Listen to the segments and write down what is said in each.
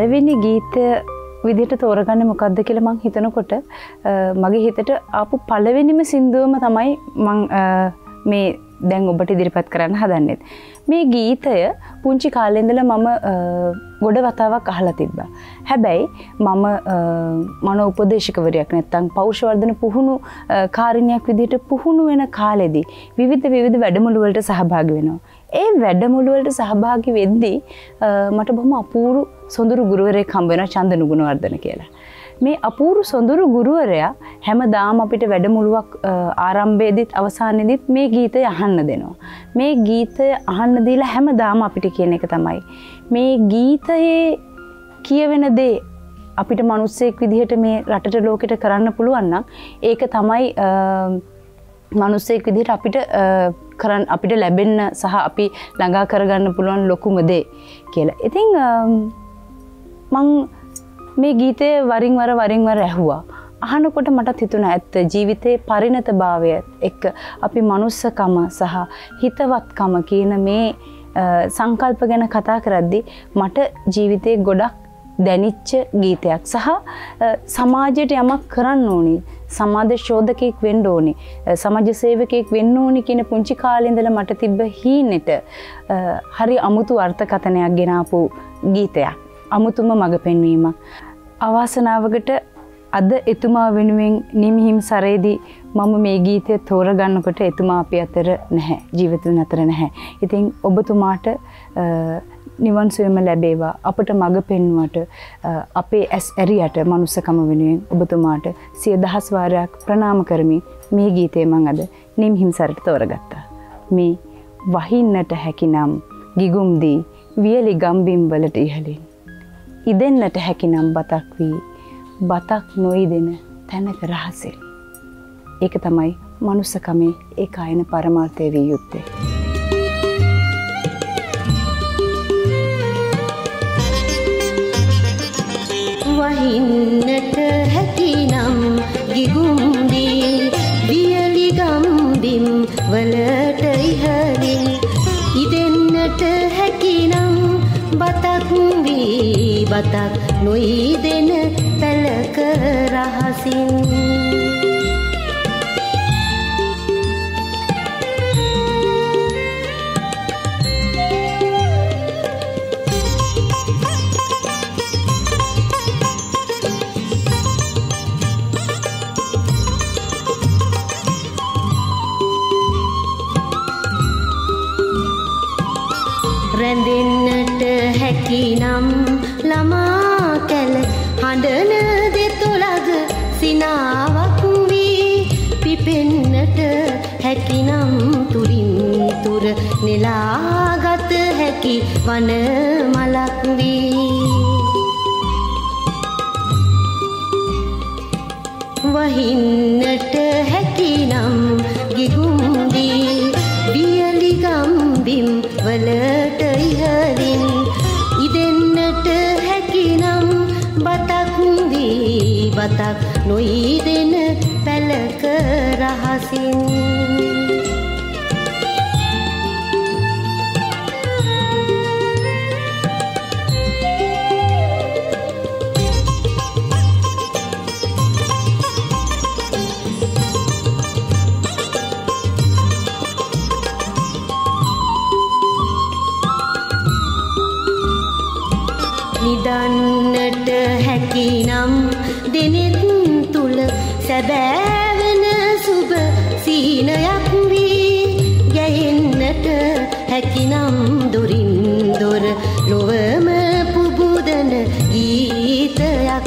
පළවෙනි ගීතය විදිහට තෝරගන්න මොකක්ද කියලා මං හිතනකොට මගේ හිතට ආපු පළවෙනිම සින්දුවම තමයි මං මේ දැන් ඔබට ඉදිරිපත් කරන්න හදන්නෙත්. මේ ගීතය පුංචි කාලෙන්දල මම ගොඩ වතාවක් අහලා තිබ්බා. හැබැයි මම මන උපදේශකවරයක් නැත්තං පෞෂවර්ධන පුහුණු කාරණයක් විදිට පුහුණු වෙන කාලෙදී. විවිධ විවිධ වැඩමුළුවලට සහභාගි වෙනවා. ඒ වැඩමුළුවලට සහභාගි වෙද්දී මට බොහොම අපූරු සොඳුරු ගුරුවරයෙක් හම්බ වෙනවා චන්දනු ගුණවර්ධන කියලා. මේ අපූරු සොඳුරු ගුරුවරයා හැමදාම අපිට වැඩමුළුවක් ආරම්භයේදීත් අවසානයේදීත් මේ ගීතය අහන්න දෙනවා. මේ ගීතය අහන්න දීලා හැමදාම අපිට කියන එක තමයි. මේ ගීතයේ කියවෙන දේ අපිට මනුස්සයෙක් විදිහට මේ රටට ලෝකෙට කරන්න පුළුවන් නම් ඒක තමයි මනුස්සයෙක් විදිහට අපිට කරන්න අපිට ලැබෙන්න සහ අපි ළඟා කරගන්න පුළුවන් ලොකුම දේ කියලා. ඉතින් මං මේ ගීතය වරින් වර වරින් වර ඇහුවා. අහනකොට මටත් හිතුණ ඇත්ත ජීවිතයේ පරිණත භාවය එක්ක අපි මනුස්සකම සහ හිතවත්කම කියන මේ සංකල්ප ගැන කතා කරද්දි මට ජීවිතයේ ගොඩක් දැනිච්ච ගීතයක් සහ සමාජයට යමක් කරන්න ඕනි. සමාජ ශෝධකයෙක් වෙන්න ඕනි. සමාජ සේවකයෙක් වෙන්න ඕනි කියන පුංචි කාලේ ඉඳලා මට තිබ්බ හීනෙට හරි අමුතු අර්ථකථනයක් ගෙනාපු ගීතයක්. අමුතුම මඟ පෙන්වීමක්. අවාසනාවකට අද එතුමා වෙනුවෙන් නිමිහිම් සරේදී මම මේ ගීතය තෝරගන්නකොට එතුමා අපි අතර නැහැ ජීවිතුන් අතර නැහැ. ඉතින් ඔබතුමාට නිවන් සුවම ලැබේවා අපට මඟ පෙන්වට අපේ ඇස් ඇරියට මනුස්සකම වෙනුවෙන් ඔබතුමාට සිය දහස් වාරයක් ප්‍රනාම කරමින් මේ ගීතය මං අද නිම්හිම් සරට තෝරගත්තා. මේ වහින්නට හැකිනම් ගිගුම්දී වියලි ගම්බිම් වලට ඉහලින්. ඉදෙන්නට හැකිනම් බතක් වී බතක් නොයිදෙන තැනක රහසෙල්. ඒක තමයි මනුස්සකමේ ඒ අයන පරමාර්ථය වී යුත්තේ. වහින්නට හැකිනම් ගිගුම්දී වියලිගම්බිම් වලට ඉහලින් ඉදෙන්නට හැකිනම් බතක් වී බතක් නොයිදෙන පැලක රහසින් වන මලක් වී. වහින්නට හැකිනම් ගිගුම්දී වියලිගම්බිම් වලට ඉහලින් ඉදෙන්නට හැකිනම් බතක් වී බතක් නොයිදෙන පැලක රහසින්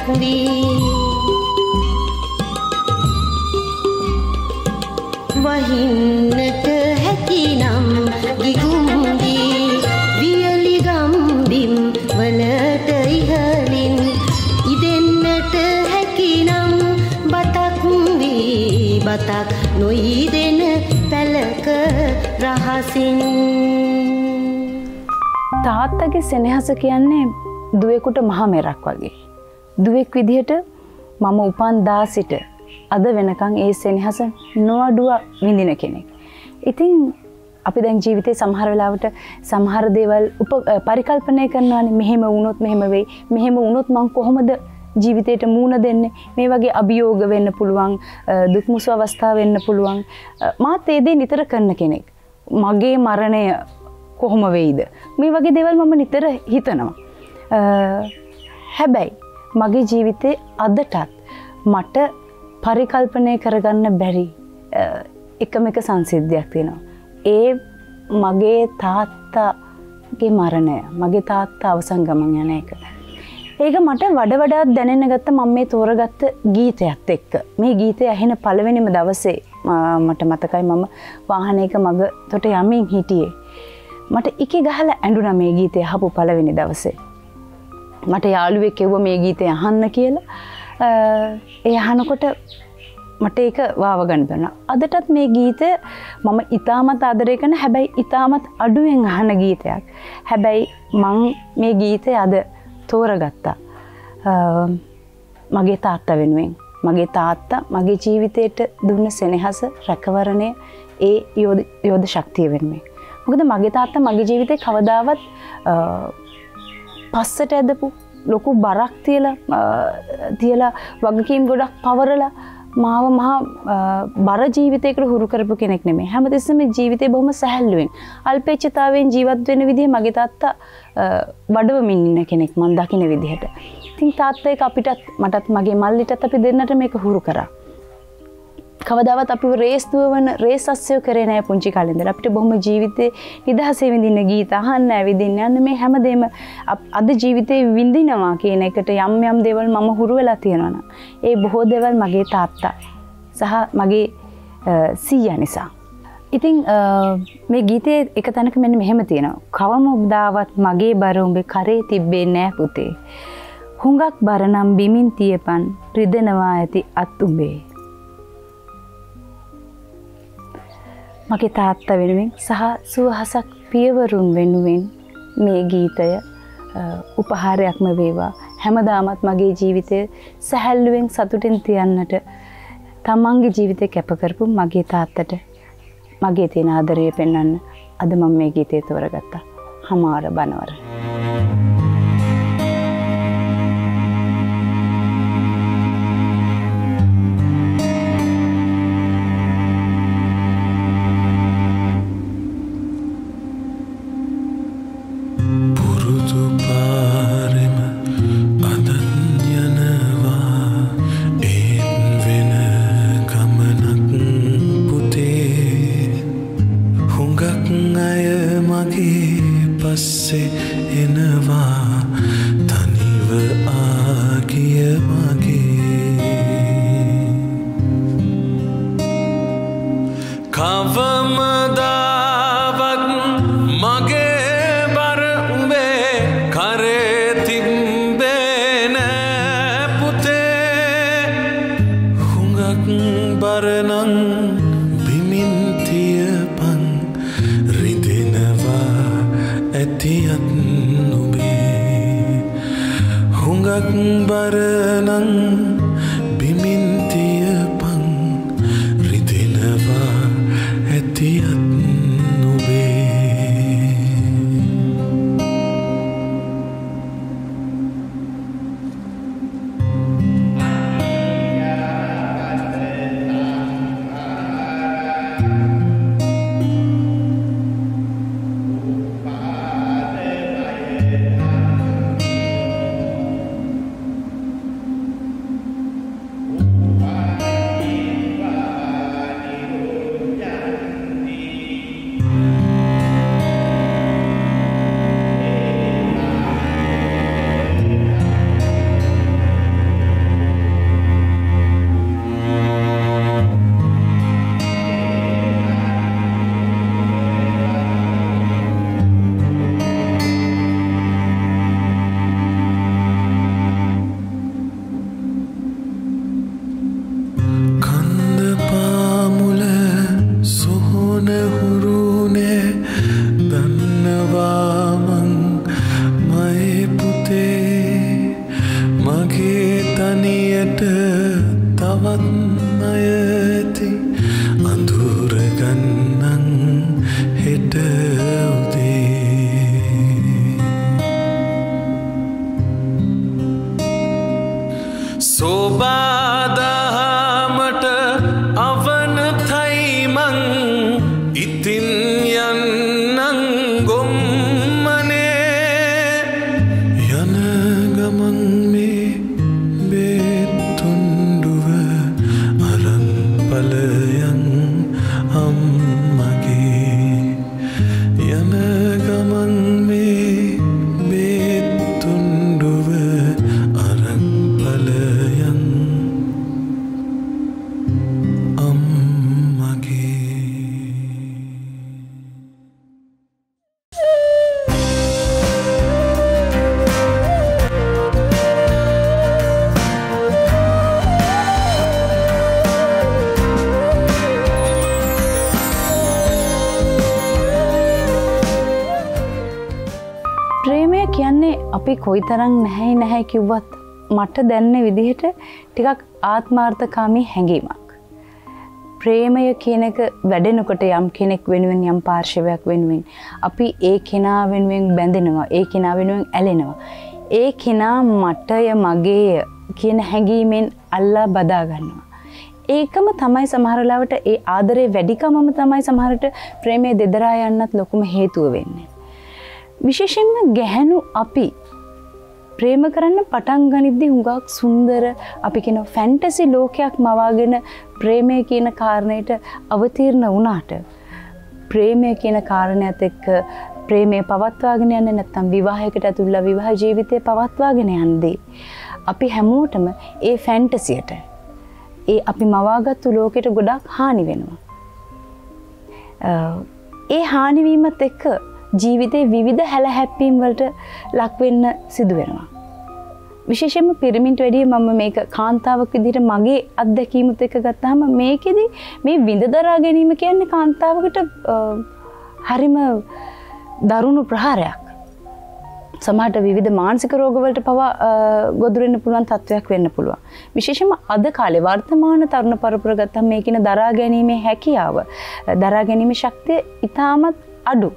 ගීතයක් වී වහින්නට හැකිනම් ගිගුම්දී වියලිගම්බිම් වලට ඉහලින් ඉදෙන්නට හැකිනම් බතක් වී බතක් නොයිදෙන පැලක රහසින්. තාත්තගේ සෙනෙහස කියන්නේ දුවෙකුට මහා මෙරක් වගේ. දුවෙක් විදිහට මම උපන් දා සිට අද වෙනකං ඒ සෙනෙහස නොඅඩුව විඳින කෙනෙක්. ඉතින් අපි දැන් ජීවිතේ සමහර වෙලාවට සමහර දේවල් උප පරිකල්පනය කරනවානේ. මෙහෙම වුණොත් මෙහෙම වෙයි. මෙහෙම වුණොත් මං කොහොමද ජීවිතයට මූුණ දෙන්නේ? මේ වගේ අභියෝග වෙන්න පුළුවන් දුක්මුසු අවස්ථා වෙන්න පුළුවන්. මාත් ඒදේ නිතර කරන කෙනෙක්. මගේ මරණය කොහොම වෙයිද? මේ වගේ දෙවල් මම නිතර හිතනවා. හැබැයි මගේ ජීවිතේ අදටත් මට පරිකල්පනය කරගන්න බැරි එකම එක සංසිද්ධයක් තියෙනවා. ඒ මගේ තාත්තාගේ මරණය මගේ තාත්තා අවසන් ගමන් යන එක. ඒක මට වඩ වඩාත් දැනෙන ගත්ත මම මේ තෝරගත්ත ගීතයක්ත් එක්ක. මේ ගීතය ඇහෙන පළවෙනිම දවසේ මට මතකයි මම වාහනයක මග තොට යමින් හිටියේ. මට එක ගහල ඇඩුන මේ ගීතය හපු පළවෙනි දවසේ. මට යාළුවෙක් එව්ව මේ ගීතය අහන්න කියලා ඒ අහනකොට මට ඒක වාවගන්න කරන. අදටත් මේ ගීතය මම ඉතාමත් ආදරය කන හැබැයි ඉතාමත් අඩුවෙන් අහන ගීතයක්. හැබැයි මං මේ ගීතය අද තෝරගත්තා. මගේ තාත්තා වෙනුවෙන්. මගේ තාත්තා මගේ ජීවිතයට දුන්න සෙනෙහස රැකවරණය ඒ යෝධ ශක්තිය වෙනුවෙන්. මොකද මගේ තාත්තා මගේ ජීවිතය කවදාවත් පස්සට ඇදපු ලොකු බරක් තියල තියලා වගකීම් ගොඩක් පවරලා මාව මහා බර ජීවිතයකට හුරු කරපු කෙනෙක් නෙමේ හැමතිස්සම ජීවිතය බොහොම සැහැල්ලුවෙන් අල්පේච්චතාවෙන් ජීවත් වෙන විදිහ මගේ තාත්තා වඩවමින් ඉන්න කෙනෙක් මන් දකින විදිහට. ඉතින් තාත්තයක අපිටත් මටත් මගේ මල්ලිටත් අපි දෙන්නට මේක හුරු කරා. කවදාවත් අපි රේස්තුව වන රේස් අස්සයෝ කරේ නෑ පුංචි කලින්දර අපිට බොහොම ජීවිතේ නිදහසේ විඳින්න ගීත අහන්න ඇවිදින්න යන්න මේ හැමදේම අද ජීවිතේ විඳිනවා කියන එකට යම් යම් දේවල් මම හුරු වෙලා තියෙනවා ඒ බොහෝ දේවල් මගේ තාත්තා සහ මගේ සීයා නිසා. ඉතිං මේ ගීතේ එක තැනක මෙන්න මෙහෙම තියෙනවා. කවම ඔබ්දාවත් මගේ බර උඹේ කරේ තිබ්බේ නෑ පුතේ. හුඟක් බරනම් බිමින් තියපන් රිදෙනවා ඇති අත් උඹේ. මගේ තාත්ත වෙනුවෙන් සහ සුවහසක් පියවරුන් වෙනුවෙන් මේ ගීතය උපහාරයක්ම වේවා හැමදාමත් මගේ ජීවිතය සැහැල්ලුවෙන් සතුටින් තියන්නට තමන්ගේ ජීවිතය කැපකරපු මගේ තාත්තට මගේ තියෙන ආදරය පෙන්වන්න අද මම මේ ගීතය තෝරගත්තා හමාර බනවර. කොයි තරම් නැහැයි නැහැ කිව්වත් මට දැන්න විදිහට ටිකක් ආත්මාර්ථකාමී හැඟීමක්. ප්‍රේමය කියන එක වැඩෙනකොට යම් කෙනෙක් වෙනුවෙන් යම් පාර්ශවයක් වෙනුවෙන් අපි ඒ කෙනා වෙනුවෙන් බැඳෙනවා ඒ කෙනා වෙනුවෙන් ඇලෙනවා. ඒ කෙනා මටය මගේය කියන හැඟීමෙන් අල්ලා බදාගන්නවා. ඒකම තමයි සමහරලාවට ඒ ආදරේ වැඩිකමම තමයි සමහරට ප්‍රේමය දෙදරා යන්නත් ලොකුම හේතුව වෙන්නේ. විශේෂෙන්ම ගැහැණු අපි ප්‍රේම කරන්න පටන් ගනිද්දි හුඟක් සුන්දර අපි කියන ෆැන්ටසි ලෝකයක් මවාගෙන ප්‍රේමය කියන කාරණයට අවතීර්ණ වුණාට ප්‍රේමය කියන කාරණයත් එක්ක ප්‍රේමය පවත්වාගෙන යන්න නැත්තම් විවාහයකට ඇතුල්ලා විවාහ ජීවිතය පවත්වාගෙන යන්දී අපි හැමෝටම ඒ ෆැන්ටසියට ඒ අපි මවාගත්තු ලෝකෙට ගොඩක් හානි වෙනවා. ඒ හානිවීමත් එක්ක ජීවිතේ විවිධ හැල හැප්පීම් වලට ලක්වෙන්න සිදු වෙනවා. විශේෂයෙන්ම පිරමින්ට වැඩිය මම මේක කාන්තාවක් විදිහට මගේ අත්දැකීමුත් එක්ක ගත්තාම මේකෙදි මේ විඳ දරා ගැනීම කියන්නේ කාන්තාවකට හරිම දරුණු ප්‍රහාරයක්. සමහට විවිධ මානසික රෝගවලට පවා ගොදුරෙන්න්න පුළුවන් තත්ත්වයක් වෙන්න පුළුවන්. විශේෂම අද කාලේ වර්තමාන තරුණ පරපුර ගත්තම් මේකින දරා ගැනීමේ හැකියාව දරා ගැනීම ශක්තිය ඉතාමත් අඩු.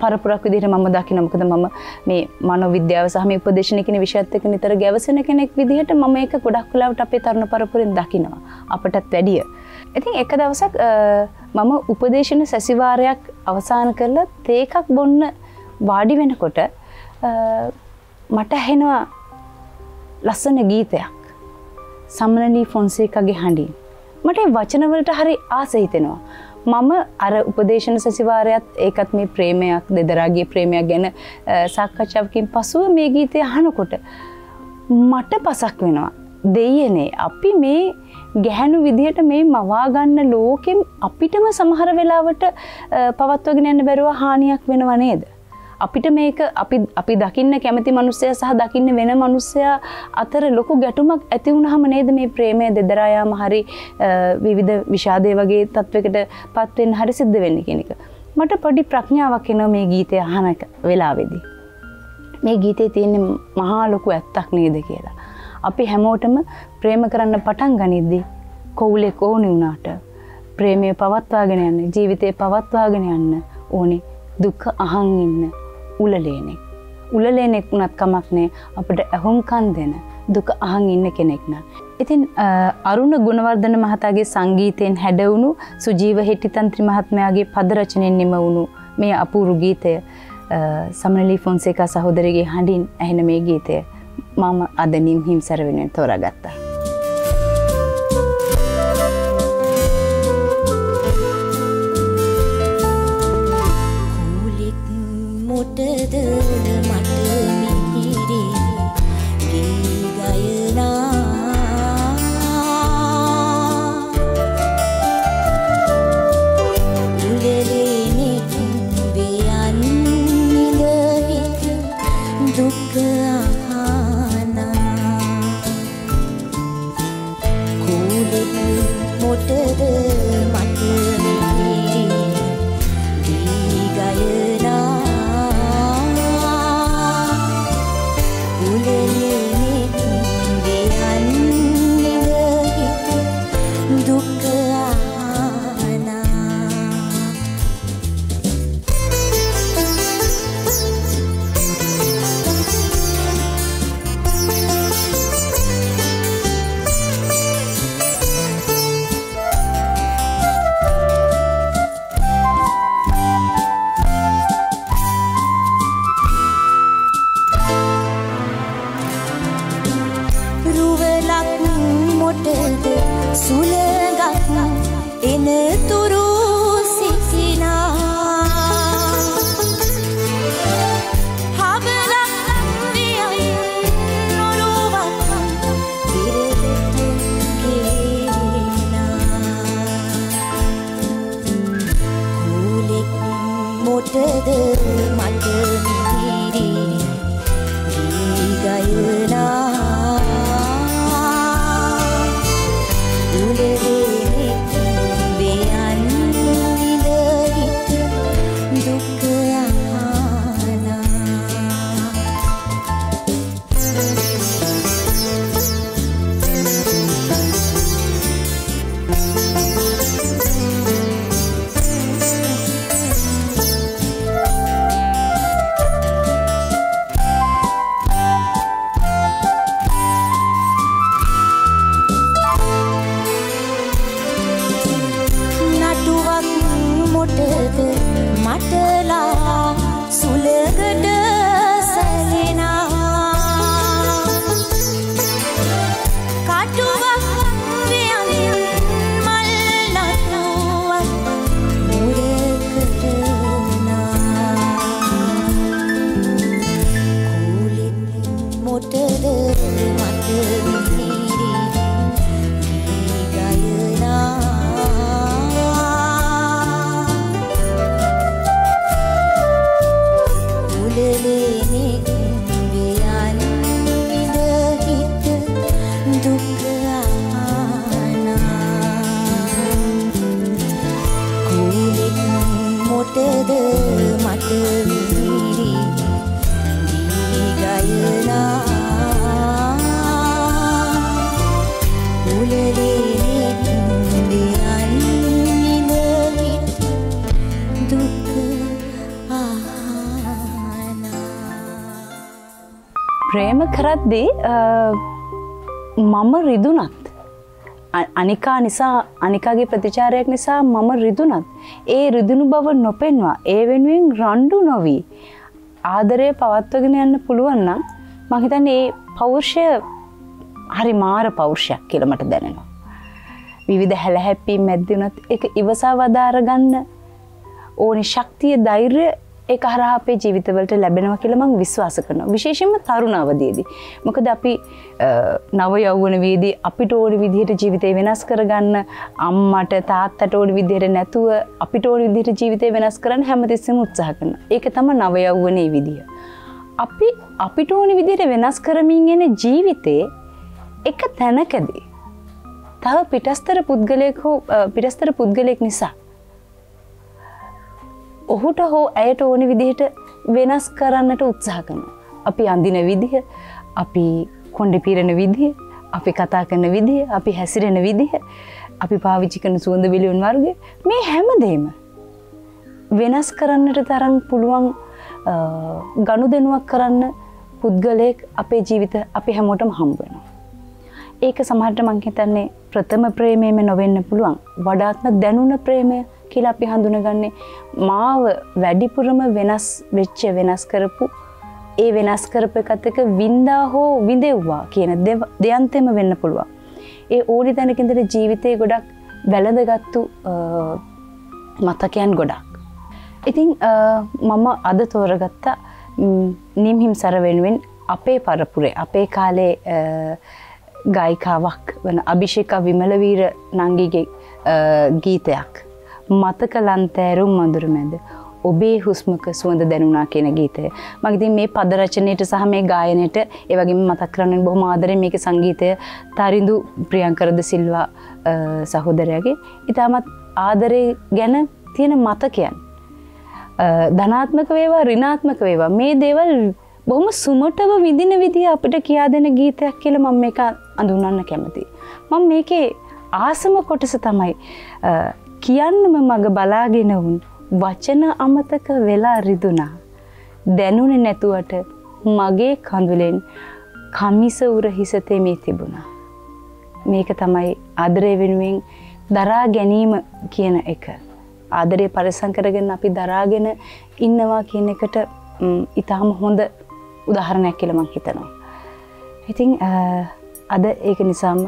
පරපුරක් විදිහට මම දකින මොකද මම මේ මනෝ විද්‍යාව සහ මේ උපදේශන කියන විෂයත් එක්ක නිතර ගැවසෙන කෙනෙක් විදිහට මම ඒක ගොඩක් වෙලාවට අපේ තරුණ පරපුරෙන් දකිනවා අපටත් වැඩිය. ඉතින් එක දවසක් මම උපදේශන සැසිවාරයක් අවසාන කරලා තේකක් බොන්න වාඩි වෙනකොට මට ඇහෙනවා ලස්සන ගීතයක් සම්මනලී ෆොන්සේකගේ හඬින්. මට වචනවලට හරි ආස හිතෙනවා. මම අර උපදේශන සැසිවාරයත් ඒකත් මේ ප්‍රේමයක් දෙදරාගේ ප්‍රේමයක් ගැන සාකච්ඡාවකින් පසුව මේ ගීතය අහනකොට මට පසක් වෙනවා. දෙයනේ අපි මේ ගැහැණු විදිහට මේ මවාගන්න ලෝකෙන් අපිටම සමහර වෙලාවට පවත්වගෙන යන්න බැරුව හානියක් වෙනව නේද? අපිට මේක අපි අපි දකින්න කැමති මනුස්සය සහ දකින්න වෙන මනුස්සයා අතර ලොකු ගැටුමක් ඇති වුණහම නේද මේ ප්‍රේමය දෙදරායාම හරි විවිධ විෂාදය වගේ තත්වකට පත්වෙන් හරි සිද්ධ වෙන්න කෙනෙක. මට පොඩි ප්‍රඥාවක් එනවා මේ ගීතය අහනක වෙලාවෙදී. මේ ගීතේ තියෙන්නේ මහා ලොකු ඇත්තක් නේද කියලා. අපි හැමෝටම ප්‍රේම කරන්න පටන් ගනිද්දී කොවුලේ කෝනි වුණාට ප්‍රේමය පවත්වාගෙන යන්න ජීවිතය පවත්වාගෙන යන්න ඕනේ දුක අහන් ඉන්න උලලේනෙක්. උලලේනෙක් වුණත් කමක් නෑ අපට ඇහුම්කන් දෙන දුක අහන් ඉන්න කෙනෙක් නම්. ඉතින් අරුණ ගුණවර්ධන මහතාගේ සංගීතයෙන් හැඩවුණු සුජීව හෙට්ටිතන්ත්‍රි මහත්මයාගේ පදරචනෙන් නිම වුණු මේ අපූරු ගීතය සමනලී ෆොන්සේකා සහෝදරගේ හඬින් ඇහෙන මේ ගීතය මම අදනින් හිම්සර වෙනෙන් තෝරගත්තා. මොටද මට විහිරි ගයනා උලලෙනෙක් වියන් විඳහිත දුක ආනා ප්‍රේම කරද්දී අ, මම රිදුනත් අ- අනිකා නිසා අනිකාගේ ප්‍රතිචාරයක් නිසා මම රිදුනත් ඒ රිදුණු බව නොපෙන්වා ඒ වෙනුවෙන් රණ්ඩු නොවී ආදරය පවත්වගෙන යන්න පුළුවන්නම් මහිතන් ඒ පෞර්ෂය හරි මාර පෞර්ෂයක් කියලමට දැනෙනවා. විවිධ හැලහැප්පී මැද්දිනත් එක ඉවසා වදාරගන්න ඕනි ශක්තිය ධෛර්ය ඒ හරහා අපේ ජීවිතවලට ලැබෙනවා කියලා මං විශ්වාස කරනවා. විශේෂයෙන්ම තරුණ අවදියේදී. මොකද අපි අ, නව යෞවන වේදී අපිට ඕන විදිහට ජීවිතේ වෙනස් කරගන්න අම්මට තාත්තට ඕන විදිහට නැතුව අපිට ඕන විදිහට ජීවිතේ වෙනස් කරන්න හැමතිස්සෙම උත්සාහ කරනවා. ඒක තමයි නව යෞවනයේ විදිය. අපි අපිට ඕන විදිහට වෙනස් කරමින් එන ජීවිතේ එක තැනකදී තව පිටස්තර පුද්ගලයෙක් හෝ අ, පිටස්තර පුද්ගලයෙක් නිසා ඔහුට හෝ ඇයට ඕන විදිහට වෙනස් කරන්නට උත්සාහ කරන. අපි අඳින විදිහ අපි කොන්ඩ පිරෙන විදිහ අපි කතා කරන විදිහ අපි හැසිරෙන විදිහ අපි පාවිච්චි කරන සුවඳ විලියුන් වර්ග මේ හැමදේම වෙනස් කරන්නට තරම් පුළුවන් අ, ගණු දෙනුවක් කරන්න පුද්ගලයෙක් අපේ ජීවිත අපි හැමෝටම හම්බ වෙනවා. ඒක සමහරට මං හිතන්නේ ප්‍රථම ප්‍රේමයම නොවෙන්න පුළුවන් වඩාත්ම දැනුණ ප්‍රේමය කියලා අපි හඳුනගන්නේ මාව වැඩිපුරම වෙනස් වෙච්ච වෙනස් කරපු ඒ වෙනස් කරප එකත් එක වින්දා හෝ විඳෙව්වා කියන දෙව- දෙයන්තෙම වෙන්න පුළුවන්. ඒ ඕනි තැනකින්දට ජීවිතය ගොඩක් වැළඳගත්තු අ, මතකයන් ගොඩක්. ඉතින් අ, මම අද තෝරගත්ත නිම්හිම් සර වෙනුවෙන් අපේ පරපුරේ අපේ කාලේ අ, ගායිකාවක් වන අභිෂේක විමලවීර නංගිගේ අ, ගීතයක් මතක ලන්තෑරුම් මඳුර මැද. ඔබේ හුස්මක සුවඳ දැනුනා කියන ගීතය. මගතින් මේ පදරචනයට සහ මේ ගායනයට ඒවගේ මතක් කරන්න බොහොම ආදරය මේක සංගීතය තරිඳු ප්‍රියංකරද සිල්වා අ, සහෝදරයගේ. ඉතාමත් ආදරය ගැන තියෙන මතකයන්. අ, ධනාත්මක වේවා රිනාත්මක වේවා. මේ දේවල් බොහොම සුමටව විදින විදිහ අපිට කියා දෙන ගීතයක් කියලා මම මේක අඳුනන්න කැමතියි. මම මේකේ ආසම කොටස තමයි අ, කියන්නම මග බලාගෙන වුන් වචන අමතක වෙලා රිදුනා. දැනුනේ නැතුවට මගේ කඳුලෙන් කමිස උර හිස තෙමී තිබුණා. මේක තමයි ආදරය වෙනුවෙන් දරා ගැනීම කියන එක. ආදරය පරිසං කරගෙන අපි දරාගෙන ඉන්නවා කියන එකට ම්, ඉතාම හොඳ උදාහරණයක් කියලා මං හිතනවා. ඉතින් අ, අද ඒක නිසාම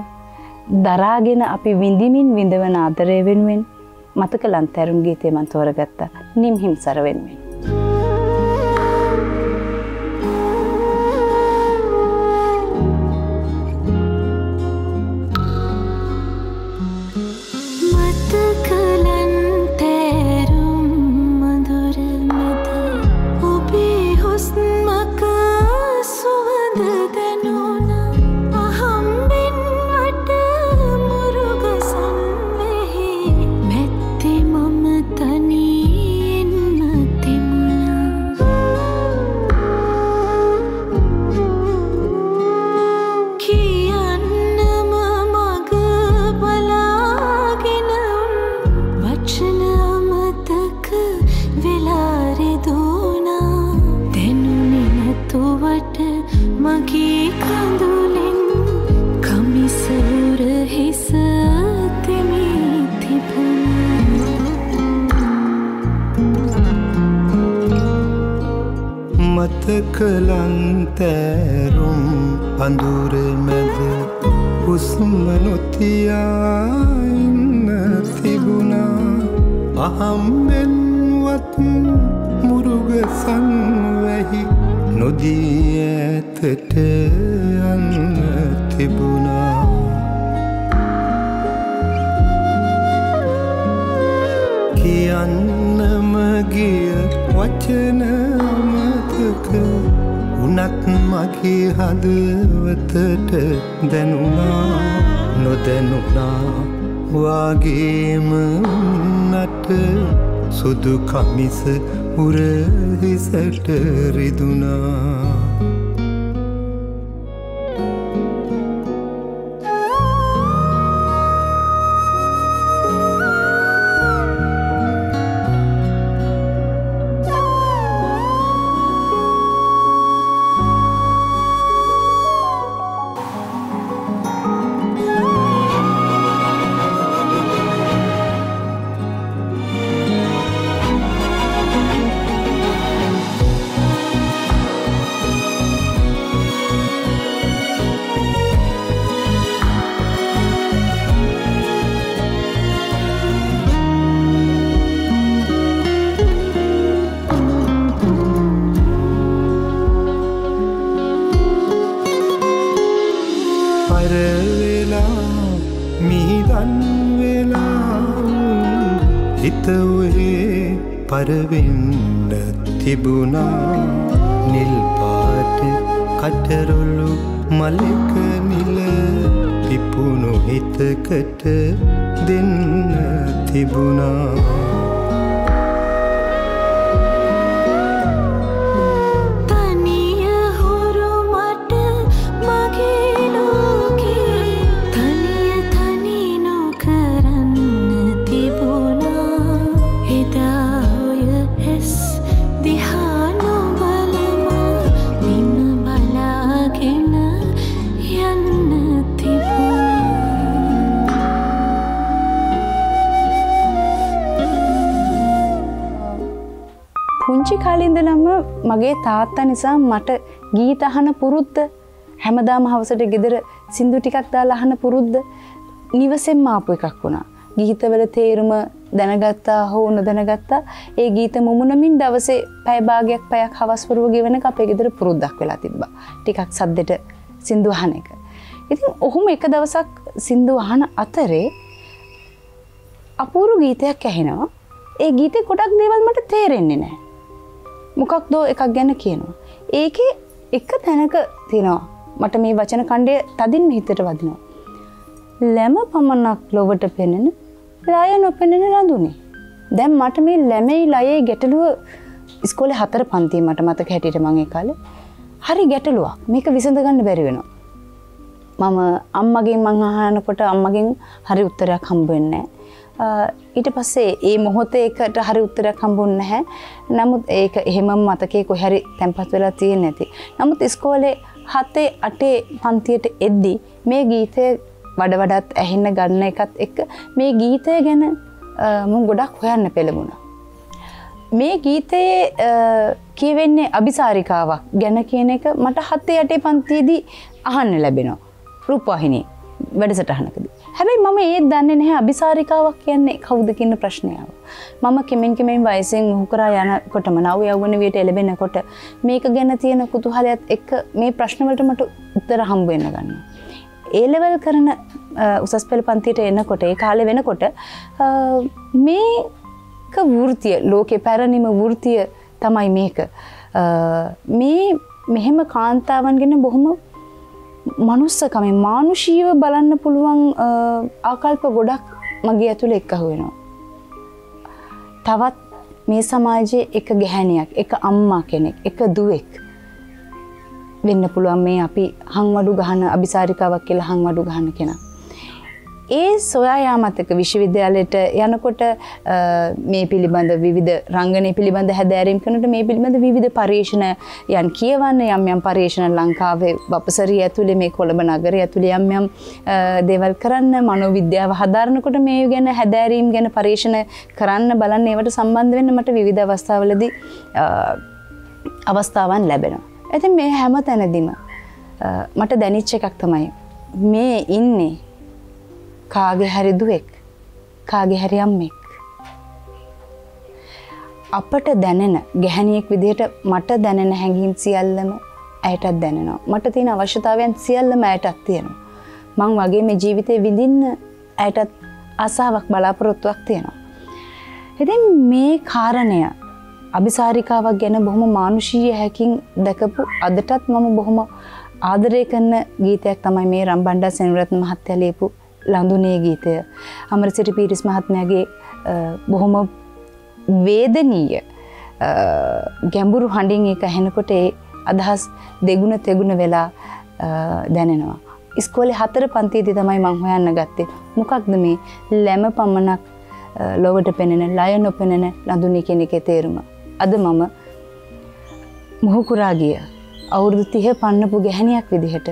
දරාගෙන අපි විඳිමින් විඳවන ආදරය වෙනුවෙන් මතක ලන්තැරුම් ගීතය මන් තෝරගත්තා නිම්හිම් සර වෙනුවෙන්. මතකලන්තෑරුම් අඳුර මැද හුස්ම නොතියාඉන්න තිබුණා අහම්බෙන්වත් මුරුග සංවැහි නොදී ඇතට යන්න තිබුණා කියන්නම ගිය වචන අමතක උනත් මගේ හදවතට දැනුණා නොදැනුණා. වාගේම උන්නට සුදු කමිස උරහිසට රිදුනා මගේ තාත්තා නිසා මට ගීත අහන පුරුද්ද හැමදාම හවසට ගෙදර සින්දු ටිකක් දාලා අහන පුරුද්ද නිවසෙන්ම ආපු එකක් වුණා. ගීතවල තේරුම දැනගත්තා හෝ නොදැනගත්තා ඒ ගීත මුමුණමින් දවසේ පැය භාගයක් පැයක් හවස්වරුව ගෙවන අපේ ගෙදර පුරුද්දක් වෙලා තිබ්බා. ටිකක් සද්දෙට සින්දු අහන එක. ඉතින් ඔහුම එක දවසක් සින්දු අහන අතරේ අපූරු ගීතයක් ඇහෙනවා. ඒ ගීතේ ගොඩක් දේවල් මට තේරෙන්නේ නැහැ. මොකක් දෝ එකක් ගැන කියනවා. ඒකේ එක තැනක තියෙනවා. මට මේ වචන කණ්ඩය තදින් හිතට වදිනවා. ලැම පමණක් ලොවට පෙනෙන ලය නොපෙනෙන රඳුනේ. දැන් මට මේ ලැමෙයි ලයේ ගැටලුව ඉස්කෝලේ හතර පන්තිය මට මතක හැටියට මං ඒ කාලේ හරි ගැටලුවක්. මේක විසඳ ගන්න බැරි වෙනවා. මම අම්මගෙන් මං අහනකොට අම්මගෙන් හරි උත්තරයක් හම්බ වෙන්නේ නැහැ. ඊට පස්සේ ඒ මොහොතේ එකට හරි උත්තරයක් හම්බුන්නේ නැහැ. නමුත් ඒක එහෙමම මතකයේ කොහේ හරි තැම්පත් වෙලා තියෙන්නේ නැති. නමුත් ඉස්කෝලේ 7 8 පන්තියට එද්දි මේ ගීතය වඩ වඩාත් ඇහෙන්න ගන්න එකත් එක්ක මේ ගීතය ගැන මම ගොඩක් හොයන්න පෙළඹුණා. මේ ගීතයේ අ, කියවෙන්නේ අභිසාරිකාවක් ගැන කියන එක මට හත්තේ යටේ පන්තියේදී අහන්න ලැබෙනවා. රූපවාහිනී වැඩසටහනකදී. හැබැයි මම ඒත් දන්නේ නැහැ අභිසාරිකාවක් කියන්නේ කවුද කියන ප්‍රශ්නයාව. මම කෙමෙන් කෙමෙන් වයසෙන් උහු කරා යනකොටම නව යවුන වියට එළබෙනකොට මේක ගැන තියෙන కుతూහලයත් එක්ක මේ ප්‍රශ්නවලට මට උත්තර හම්බ වෙන්න ගන්නවා. ඒ ලෙවල් කරන අ, උසස් පෙළ පන්තියට එනකොට ඒ කාලේ වෙනකොට අ, මේක වෘතිය ලෝකේ පැරණිම වෘතිය තමයි මේක. අ, මේ මෙහෙම කාන්තාවන් ගැන බොහොම මනුස්සකමෙන් මානුෂීව බලන්න පුළුවන් අ, ආකල්ප ගොඩක් මගේ ඇතුළ එක්කහු වෙනවා. තවත් මේ සමාජයේ එක ගැහැණියක් එක අම්මා කෙනෙක් එක දුවෙක් වෙන්න පුළුවන් මේ අපි හංවඩු ගහන අභිසාරිකාවක් කියලා හංවඩු ගහන කෙනා. ඒ සොයා යාමතක විශ්වවිද්‍යාලයට යනකොට අ, මේ පිළිබඳ විවිධ රංගනය පිළිබඳ හැදෑරීම් කනට මේ පිළිබඳ විවිධ පර්යේෂණ යන් කියවන්න යම් යම් පර්යේෂණ ලංකාවේ වපසරී ඇතුළේ මේ කොළඹ නගර ඇතුළේ යම් යම් අ, දේවල් කරන්න මනෝවිද්‍යාව හදාරනකොට මේ ගැන හැදෑරීම් ගැන පර්යේෂණ කරන්න බලන්න ඒවට සම්බන්ධ වෙන්න මට විවිධ අවස්ථාවලදී අ, අවස්ථාවන් ලැබෙනවා. ඇති මේ හැම තැනදිම මට දැනිච්ච එකක් තමයි මේ ඉන්නේ කාගේ හැරි දුවෙක් කාගේ හැරි අම්මෙක් අපට දැනෙන ගැහැනියෙක් විදිහට මට දැනෙන හැඟීම් සියල්ලම ඇයටත් දැනෙනවා. මට තියෙන අවශ්‍යතාවයන් සියල්ලම ඇයටත් තියෙනවා. මං වගේ මේ ජීවිතේ විඳින්න ඇයටත් ආසාවක් බලාපොරොත්තුවක් තියෙනවා. ඉතින් මේ කාරණය අභිසාරිකාවක් ගැන බොහොම මානුෂීය හැකින් දැකපු අදටත් මම බොහොම ආදරය කරන ගීතයක් තමයි මේ රම්බණ්ඩා සෙනවිරත්න මහත්තයා ලියපු ලඳුනේ ගීතය. අමරසිරි පීරිස් මහත්මයාගේ බොහොම වේදනීය ගැඹුරු හඬින් එක ඇහෙනකොට ඒ අදහස් දෙගුණ තෙගුණ වෙලා දැනෙනවා. ඉස්කෝලේ හතර පන්තියේදී තමයි මං හොයන්න ගත්තේ. මොකක්ද මේ ලැම පමණක් ලොවට පෙනෙන ලය නොපෙනෙන ලඳුනි කියන එකේ තේරුම. අද මම මුහුකුරා ගිය අවුරුදු 30 පන්නපු ගැහණියක් විදිහට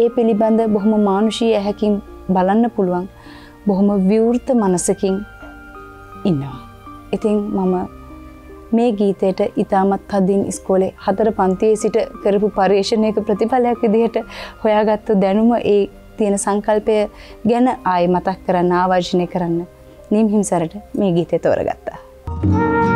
ඒ පිළිබඳ බොහොම මානුෂීය ඇහැකින් බලන්න පුළුවන් බොහොම විවෘත මනසකින් ඉන්නවා. ඉතින් මම මේ ගීතයට ඉතාමත් හදින් ඉස්කෝලේ හතර පන්තියේ සිට කරපු පර්යේෂණයක ප්‍රතිඵලයක් විදිහට හොයාගත්තු දැනුම ඒ තියෙන සංකල්පය ගැන ආයි මතක් කරන්න ආවර්ජනය කරන්න නිම් හිම්සරට මේ ගීතය තෝරගත්තා. ලඳුනේ ලඳුනේ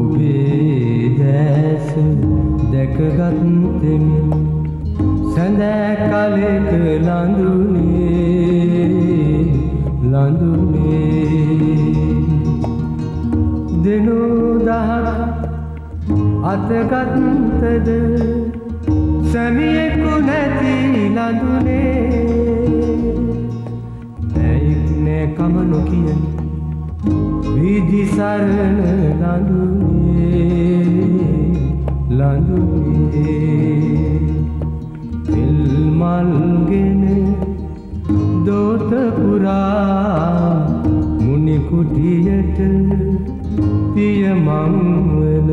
ඔබේ දැස දැකගත්තෙමි සැඳෑ කලෙක ලඳුනේ. ලඳුනේ දෙනුදහක් අතගත්තද සැමියෙකු නැති ලඳුනේ ඇයික් නෑ කම නොකියන විදි සරණ ලඳුනේ ලඳුනේ පිල්මල්ගෙන දෝත පුරා මුනි කුටියට පිය මංවන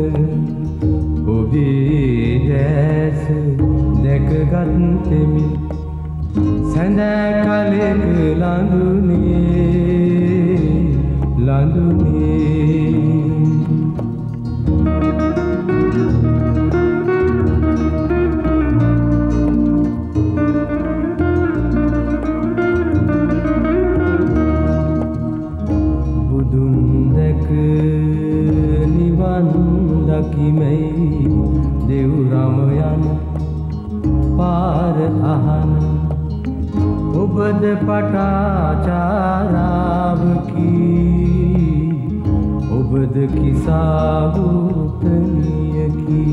ඔබේ දැස දැකගත්තෙමි. සැඳෑ කලෙක ලඳුනේ ලඳුනේ पार आहन उबद पटाचाराव की। उबद की साबुत की।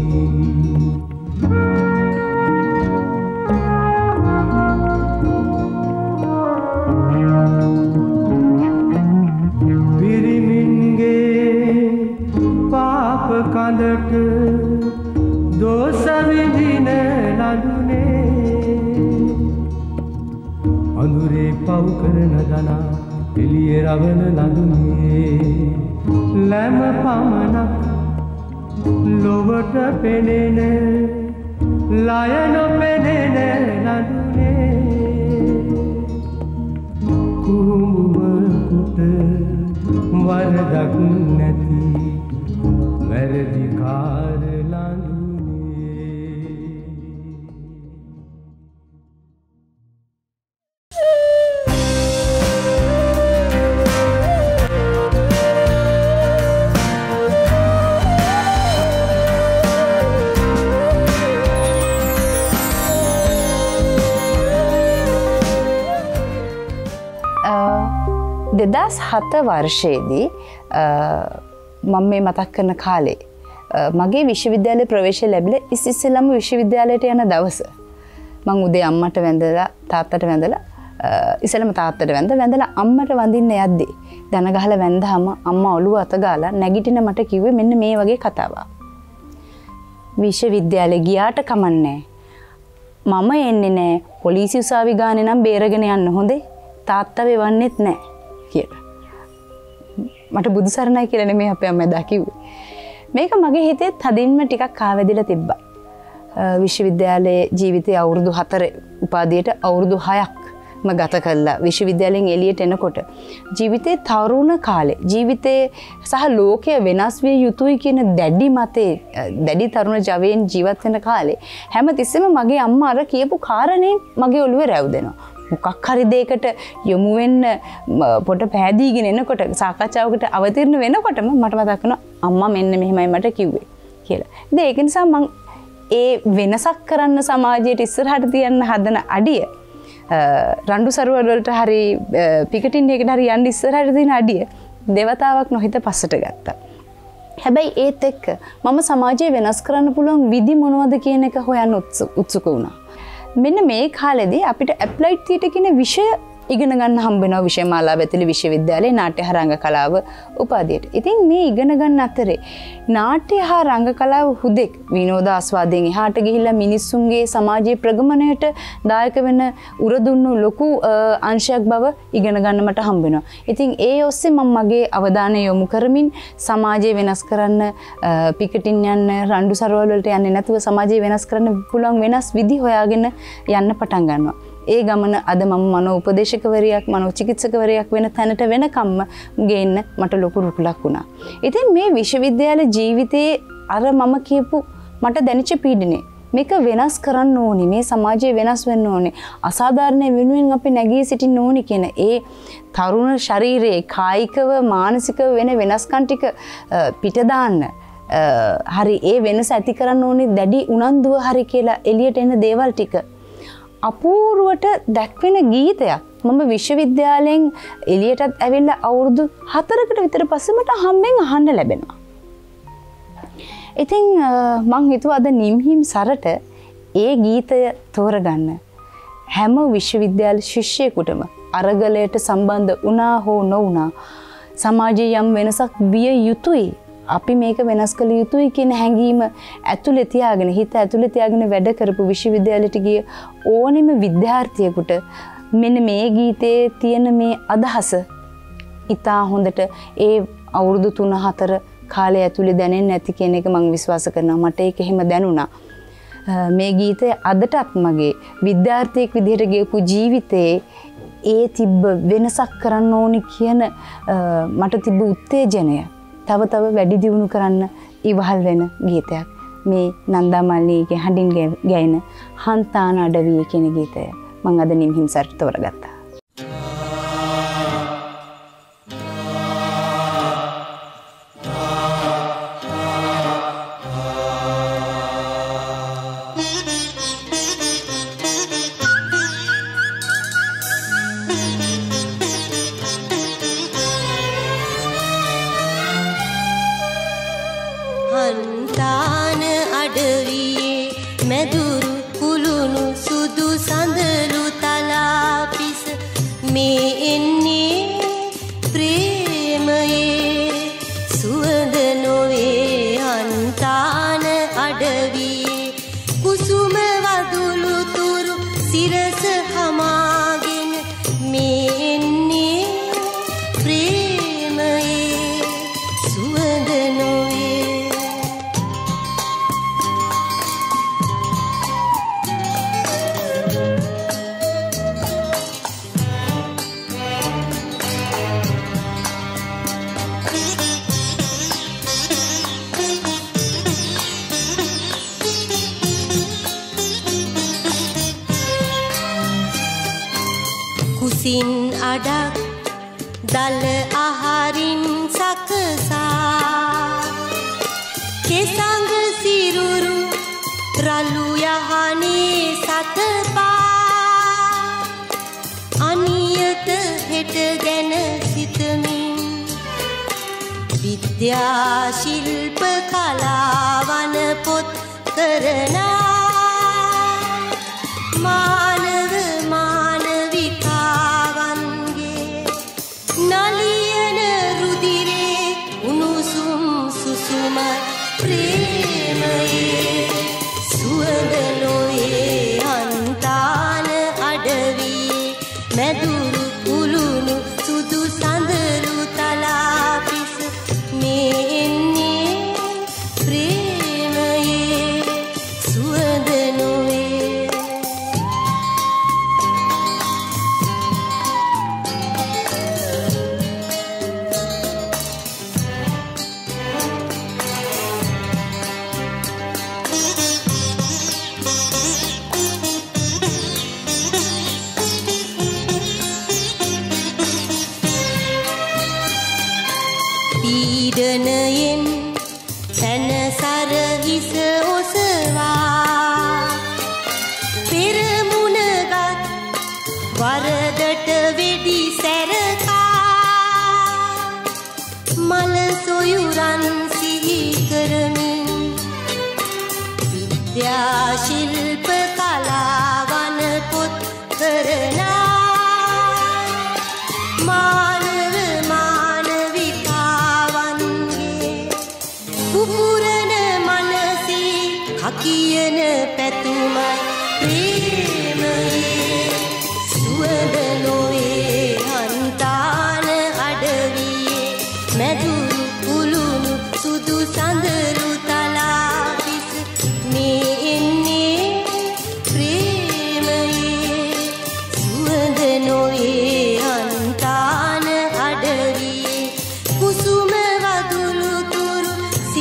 කරන දනා එළිය රවන ලඳුනේ ලැම පමණක් ලොවට පෙනෙන ලය නොපෙනෙන ලඳුනේ කුහුඹුවකුට වරදක් නැති වැරදිකාර ලඳුනේ දෙදස් හත වර්ෂයේදී මම මේ මතක් කරන කාලේ අ, මගේ විශ්වවිද්‍යාලය ප්‍රවේශය ලැබිල ඉසිස්සෙල්ලම විශ්වවිද්‍යාලයට යන දවස මං උදේ අම්මට වැඳලා තාත්තට වැඳලා අ, ඉසලම තාත්තට වැඳ වැඳලා අම්මට වඳින්න යද්දී දනගහල වැඳහම අම්ම ඔළුව අතගාලා නැගිටින මට කිව්වේ මෙන්න මේ වගේ කතාවක්. විශ්වවිද්‍යාලය ගියාට කමන්නේ. මම එන්නේ නෑ පොලිසි උසාවි ගානේ නම් බේරගෙන යන්න හොඳේ තාත්තව වන්නෙත් නෑ කියලා. මට බුදු සරණයි කියලන මේ අපේ අම්ම දකිව්වේ. මේක මගේ හිතේ තදින්ම ටිකක් කාවැදිල තිබ්බා. විශ්වවිද්‍යාලයේ ජීවිතය අවුරුදු හතර උපාදියට අවුරුදු හයක්ම ගත කල්ලා විශ්වවිද්‍යාලයෙන් එලියට එනකොට. ජීවිතේ තවරුණ කාලේ ජීවිතය සහ ලෝකය වෙනස් විය යුතුයි කියන දැඩි මතේ දැඩි තරුණ ජවයෙන් ජීවත් වෙන කාලේ. හැම තිස්සෙම මගේ අම්ම අර කියපු කාරණය මගේ ඔළුවේ රැව් දෙනවා. මොකක් හරි දෙයකට යොමුවෙන්න පොට පැදීගෙන එනකොට සාකච්ඡාවකට අවතිරණ වෙනකොටම මට මතක්කන අම්මා මෙන්න මෙහෙමයි මට කිව්වේ කියලා. ද ඒක නිසා මං ඒ වෙනසක් කරන්න සමාජයට ඉස්සරහට තියන්න හදන අඩිය රණ්ඩු සරුවලට හරි පිකටින් එකට හරි යන්න ඉස්සරහට තින අඩිය දෙවතාවක් නොහිත පස්සට ගත්තා. හැබැයි ඒත් එක්ක මම සමාජය වෙනස් කරන්න පුළුවන් විදි මොනවද කියන එක හොයන්න උත්සුක වුණා. මෙන්න මේ කාලෙදී අපිට ඇප්ලයිට් තියට කියන විෂය ඉගෙන ගන්න හම්බෙනවා විෂයමාලා වැතිලි විශ්වවිද්‍යාලයේ නාට්‍ය හා රංග කලාව උපාධියට. ඉතින් මේ ඉගෙන ගන්න අතරේ නාට්‍ය හා රංග කලාව හුදෙක් විනෝද ආස්වාදයෙන් එහාට ගිහිල්ලා මිනිස්සුන්ගේ සමාජයේ ප්‍රගමණයට දායක වෙන උරදුන්නු ලොකු අංශයක් බව ඉගෙන ගන්න මට හම්බෙනවා. ඉතින් ඒ ඔස්සේ මම මගේ අවධානය යොමු කරමින් සමාජය වෙනස් කරන්න පිකටින් යන්න රණ්ඩු සරවල් වලට යන්නේ නැතුව සමාජය වෙනස් කරන්න පුළුවන් වෙනස් විදි හොයාගෙන යන්න පටන් ගන්නවා. ඒ ගමන අද මම මනෝ උපදේශකවරයක් මනෝ චිකිත්සකවරයක් වෙන තැනට වෙනකම්ම ගේන්න මට ලොකු රුකුලක් වුණා. ඉතින් මේ විශ්වවිද්‍යාල ජීවිතයේ අර මම කියපු මට දැනිච්ච පීඩනේ මේක වෙනස් කරන්න ඕනි මේ සමාජය වෙනස් වෙන්න ඕනේ අසාධාරණය වෙනුවෙන් අපි නැගී සිටින්න ඕනි කියන ඒ තරුණ ශරීරයේ කායිකව මානසිකව වෙන වෙනස්කම් ටික පිටදාන්න හරි ඒ වෙනස ඇති කරන්න ඕනි දැඩි උනන්දුව හරි කියලා එළියට එන දේවල් ටික අපූරුවට දැක්වෙන ගීතයක් මම විශ්වවිද්‍යාලයෙන් එලියටත් ඇවිල්ල අවුරුදු හතරකට විතර පස්සමට හම්බෙන් අහන්න ලැබෙනවා. ඉතිං මං හිතුව අද නිම්හිම් සරට ඒ ගීතය තෝරගන්න. හැම විශ්වවිද්‍යාල ශිෂ්‍යයකුටම අරගලයට සම්බන්ධ වනා හෝ නොවනා සමාජය යම් වෙනසක් විය යුතුයි අපි මේක වෙනස් කළ යුතුයි කියන හැඟීම ඇතුළේ තියාගෙන හිත ඇතුළේ තියාගෙන වැඩ කරපු විශ්වවිද්‍යාලයට ගිය ඕනෙම විද්‍යාර්ථියෙකුට මෙන්න මේ ගීතයේ තියෙන මේ අදහස ඉතා හොඳට ඒ අවුරුදු තුන හතර කාලය ඇතුළේ දැනෙන්නේ නැති කියන එක මම විශ්වාස කරනවා. මට ඒක එහෙම දැනුණා. මේ ගීතය අදටත් මගේ විද්‍යාර්ථයෙක් විදිහට ගියපු ජීවිතයේ ඒ තිබ්බ වෙනසක් කරන්න ඕනි කියන මට තිබ්බ උත්තේජනය තව තව වැඩි දියුණු කරන්න ඉවහල් වෙන ගීතයක් මේ නන්දාමල්ලීගේ හඬින් ගැයින හන්තාන අඩවී කියන ගීතය මං අද නිම්හිම්සර්ට තෝරගත්තා. හන්තාන අඩවියේ මැදුරු ක්‍රියා ශිල්ප කලාවන පොත් කරනා මානව මානවිකාවන්ගේ නලියන රුදිරේ උණුසුම් සුසුම ප්‍රේමයේ සුවඳලොයේ අන්තාන අඩවී මැදුරු කුළුණු සුදු සඳරු තලාපිස miền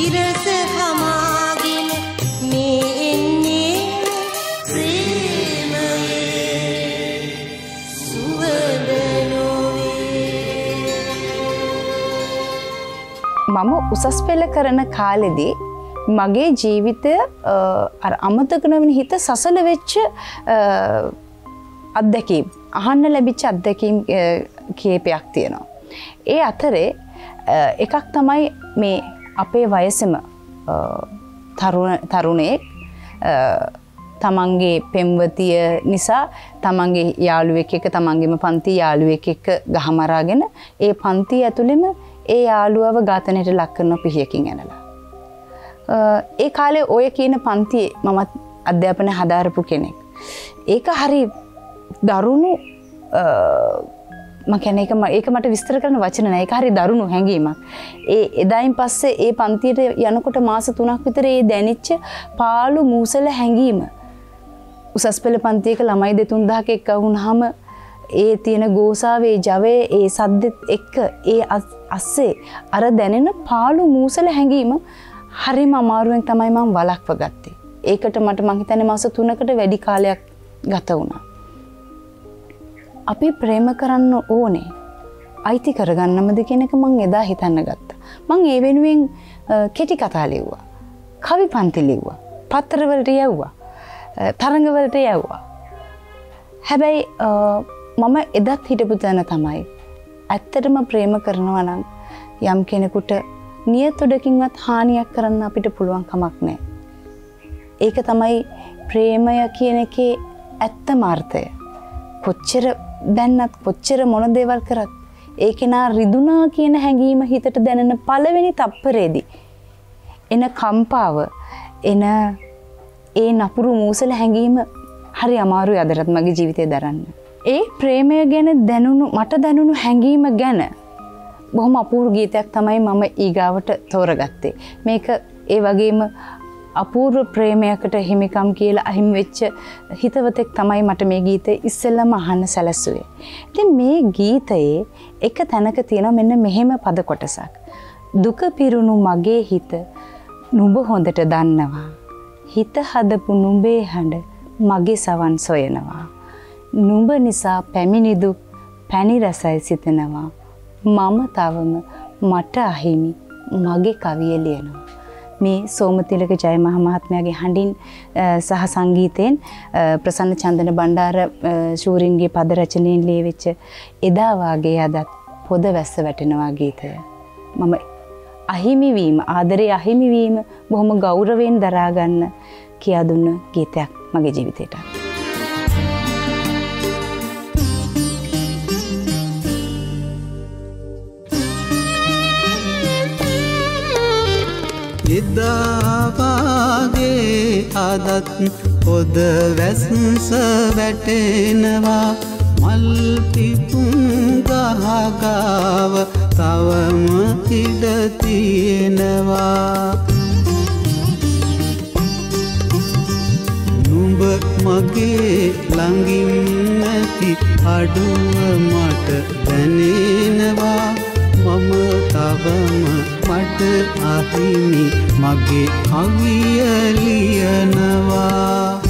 සිරස හමාගෙන මේ එන්නේ ප්‍රේමයේ සුවඳ නොවේ මම උසස් පෙළ කරන කාලෙදී මගේ ජීවිතය අ, අර අමතක නොවෙන හිත සසල වෙච්ච අ, අත්දැකීම් අහන්න ලැබිච්ච අත්දැකීම් අ, කීපයක් තියෙනවා. ඒ අතරේ අ, එකක් තමයි මේ අපේ වයසම අ, තරුණ තරුණයෙක් අ, තමන්ගේ පෙම්වතිය නිසා තමන්ගේ යාළුවෙක් එක තමන්ගේම පන්ති යාළුවෙක් එක්ක ගහමරාගෙන ඒ පන්ති ඇතුළෙම ඒ යාළුවව ඝාතනයට ලක් කරන පිහියකින් ඇනලා. අ, ඒ කාලේ ඔය කියන පන්තියේ මමත් අධ්‍යාපනය හදාරපු කෙනෙක්. ඒක හරි දරුණු මකැන එක ම- ඒක මට විස්තර කරන වචන නෑ ඒක හරි දරුණු හැඟීමක්. ඒ එදායින් පස්සේ ඒ පන්තියට යනකොට මාස තුනක් විතර ඒ දැනිච්ච පාලු මූසල හැඟීම. උසස් පෙළ පන්තියක ළමයි දෙතුන් දහක එක්ක වුණාම ඒ තියෙන ගෝසාවේ ජවය ඒ සද්දෙත් එක්ක ඒ අස්- අස්සේ අර දැනෙන පාලු මූසල හැඟීම හරිම අමාරුවෙන් තමයි මම වලක්ව ගත්තේ. ඒකට මට මං හිතන්නේ මාස 3කට වැඩි කාලයක් ගත වුණා. අපි ප්‍රේම කරන්න ඕනේ. අයිති කරගන්නමද කියන එක මං එදා හිතන්න ගත්තා. මං ඒ වෙනුවෙන් අ, කෙටි කතා ලිව්වා. කවි පන්ති ලිව්වා. පත්තරවලට යව්වා. අ, තරඟවලට යව්වා. හැබැයි අ, මම එදත් හිටපු තැන තමයි. ඇත්තටම ප්‍රේම කරනවා නම් යම් කෙනෙකුට නියතොඩකින්වත් හානියක් කරන්න අපිට පුළුවන් කමක් නෑ. ඒක තමයි ප්‍රේමය කියන එකේ ඇත්ත මාර්ථය. කොච්චර දැන්නත් කොච්චර මොන දේවල් කරත් ඒ කෙනා රිදුනා කියන හැඟීම හිතට දැනෙන පළවෙනි තප්පරේදී. එන කම්පාව එන ඒ නපුරු මූසල හැඟීම හරි අමාරුයි අදරත් මගේ ජීවිතය දරන්න. ඒ ප්‍රේමය ගැන දැනුණු මට දැනුණු හැඟීම ගැන බොහොම අපූරු ගීතයක් තමයි මම ඊගාවට තෝරගත්තේ. මේක ඒ වගේම අපූර්ව ප්‍රේමයකට හිමිකම් කියලා අහිමි වෙච්ච හිතවතෙක් තමයි මට මේ ගීතය ඉස්සෙල්ලම අහන්න සැලසුවේ. ඉතින් මේ ගීතයේ එක තැනක තියෙනවා මෙන්න මෙහෙම පද කොටසක්. දුක පිරුණු මගේ හිත නුඹ හොඳට දන්නවා. හිත හදපු නුඹේ හඬ මගේ සවන් සොයනවා. නුඹ නිසා පැමිණි දුක් පැණි රසයි සිතනවා. මම තවම මට අහිමි මගේ කවිය ලියනවා. මේ සෝමතිලක ජය මහ මහත්මයාගේ හඬින් අ, සහ සංගීතයෙන් අ, ප්‍රසන්න චන්දන බණ්ඩාර අ, ශූරින්ගේ පද රචනයෙන් ලියවෙච්ච එදා වාගේ අදත් පොද වැස්ස වැටෙනවා ගීතය. මම අහිමිවීම ආදරේ අහිමිවීම බොහොම ගෞරවයෙන් දරාගන්න කියා දුන්න ගීතයක් මගේ ජීවිතයට. එදාවාගේ අදත් පොද වැස්ස වැටෙනවා. මල්පිපුන් ගහගාව තවම ඉඩ තියෙනවා. නුඹ මගේ ළඟින් නැති අඩුව මට දැනෙනවා. මම තවම මට අහිමි. මගේ කවිය ලියනවා.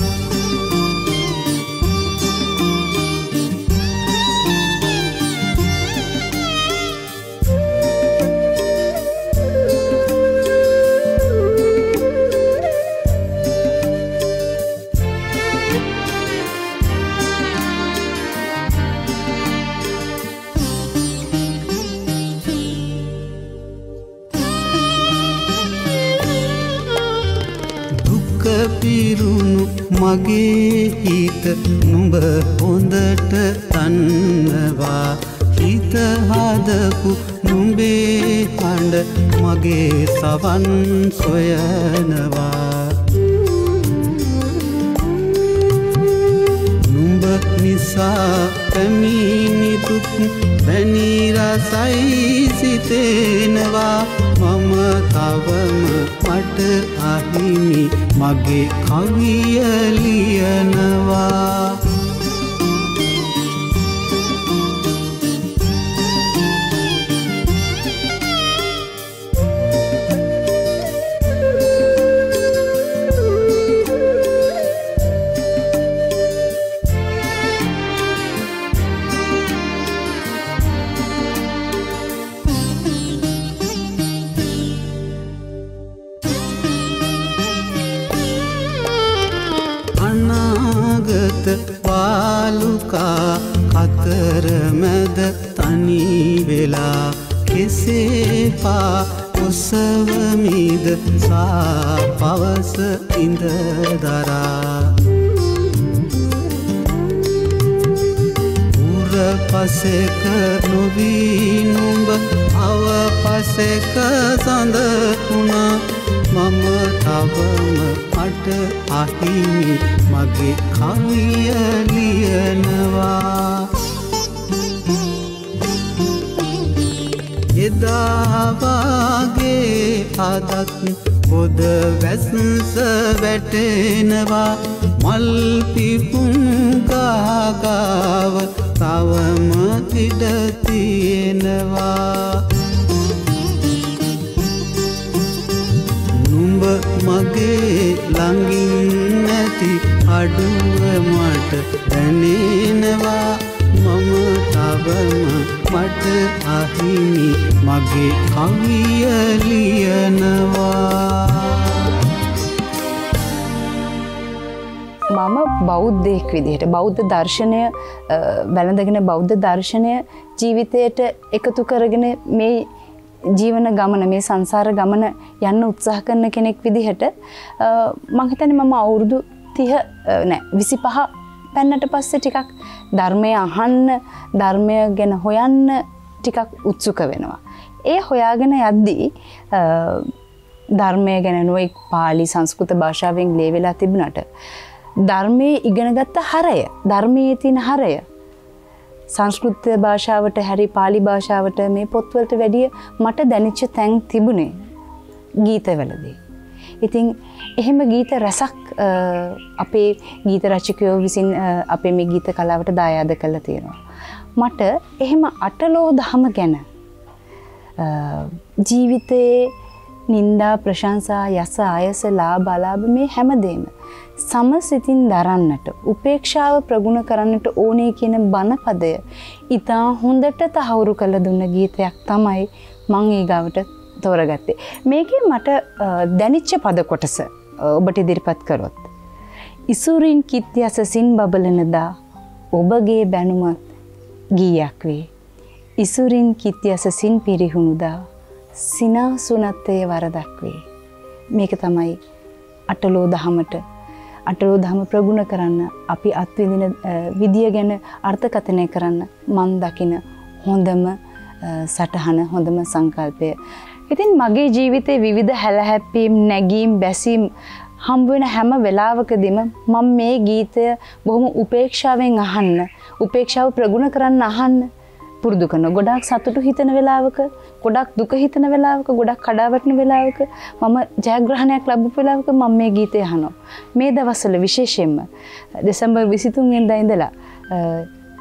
මගේ හිත නුඹ හොඳට තන්නවා හිත හදපු නුඹේ හඬ මගේ සවන් සොයනවා. නුඹ නිසා පැමිණිතුත් වැනිරසයි සිතෙනවා. මම තවම මට අහිමි. මගේ කවිය ලියනවා මගේ කවිය ලියනවා මම බෞද්ධයෙක් විදිහට බෞද්ධ දර්ශනය අ, වැළඳගෙන බෞද්ධ දර්ශනය ජීවිතයට එකතු කරගෙන මේ ජීවන ගමන මේ සංසාර ගමන යන්න උත්සාහ කරන කෙනෙක් විදිහට අ, මං හිතන්නේ මම අවුරුදු 30 අ, නෑ 25 පැන්නට පස්සේ ටිකක් ධර්මය අහන්න ධර්මය ගැන හොයන්න ටිකක් උත්සුක වෙනවා. ඒ හොයාගෙන යද්දී අ, ධර්මය ගැන නොෙක් පාලි සංස්කෘත භාෂාවෙන් ලේවෙලා තිබුණට ධර්මයේ ඉගෙනගත්ත හරය ධර්මයේ තියෙන හරය සංස්කෘත භාෂාවට හැරි පාලි භාෂාවට මේ පොත්වලට වැඩිය මට දැනිච්ච තැන් තිබුණේ ගීතවලදී. ඉතින් එහෙම ගීත රැසක් අ, අපේ ගීත රචකයෝ විසින් අ, අපේ මේ ගීත කලාවට දායාද කළ තියෙනවා. මට එහෙම අටලෝ දහම ගැන අ, ජීවිතයේ නින්දා ප්‍රශංසා යස අයස ලාභ අලාභ මේ හැමදේම සමසිතින් දරන්නට උපේක්ෂාව ප්‍රගුණ කරන්නට ඕනේ කියන බණපදය ඉතා හොඳට තහවුරු කළ දුන්න ගීතයක් තමයි මං ඊගාවට තෝරගත්තේ. මේකේ මට අ, දැනිච්ච පද කොටස අ, ඔබට ඉදිරිපත් කරොත්. ඉසුරින් කිත්‍යසසින් බබලනදා ඔබගේ බැනුමත් ගීයක් වේ. ඉසුරින් කිත්‍යසසින් පිරිහුණුදා සිනාසුනත්තය වරදක් වේ. මේක තමයි අටලෝ දහමට අටලෝ දහම ප්‍රගුණ කරන්න අපි අත්විදින අ, විදිය ගැන අර්ථකථනය කරන්න මන් දකින හොඳම අ, සටහන හොඳම සංකල්පය. ඉතින් මගේ ජීවිතේ විවිධ හැලහැප්පීම් නැගීම් බැසීම් හම්බුවෙන හැම වෙලාවකදීම මම මේ ගීතය බොහොම උපේක්ෂාවෙන් අහන්න උපේක්ෂාව ප්‍රගුණ කරන්න අහන්න පුරුදු කරන ගොඩක් සතුටු හිතන වෙලාවක ගොඩක් දුක හිතන වෙලාවක ගොඩක් කඩාවැටෙන වෙලාවක මම ජයග්‍රහණයක් ලැබපු වෙලාවක මම මේ ගීතය අහනවා. මේ දවස්වල විශේෂයෙන්ම දෙසැම්බර් 23 වෙනිදා ඉඳලා අ,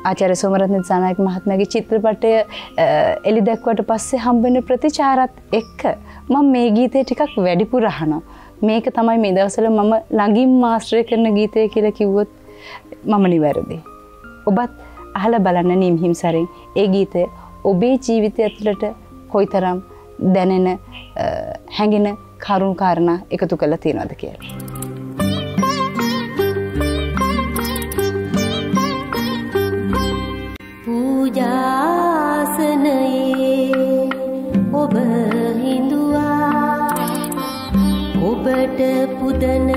ආචාර්ය සෝමරත්න දිසානායක මහත්මයාගේ චිත්‍රපටය අ, එළි දැක්වට පස්සේ හම්බෙන ප්‍රතිචාරත් එක්ක මම මේ ගීතය ටිකක් වැඩිපුර අහනවා. මේක තමයි මේ දවස්වල මම ළඟින් ආශ්‍රය කරන ගීතය කියලා කිව්වොත් මම නිවැරදි. ඔබත් අහලා බලන්න නිම්හිම් සරෙන් ඒ ගීතය ඔබේ ජීවිතය ඇතුළට කොයිතරම් දැනෙන අ, හැඟෙන කරුණු කාරණා එකතු කරලා තියෙනවද කියලා. පූජාසනයේ ඔබ හිඳුවා ඔබට පුදන